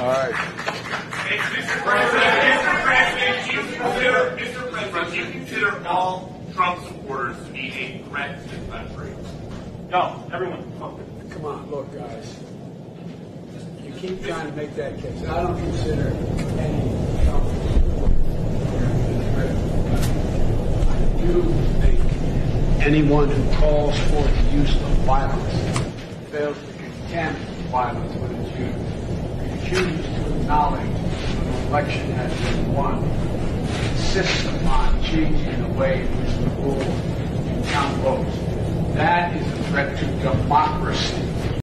All right. Mr. President, Mr. President, you consider, Mr. President, you consider all Trump supporters to be a threat to the country? No, everyone. Come on, look, guys. You keep trying to make that case. I don't consider any Trump I do think anyone who calls for the use of violence fails to condemn violence when it's used. Refuse to when an election has been won. Insists upon changing the way in which the rules count votes. That is a threat to democracy.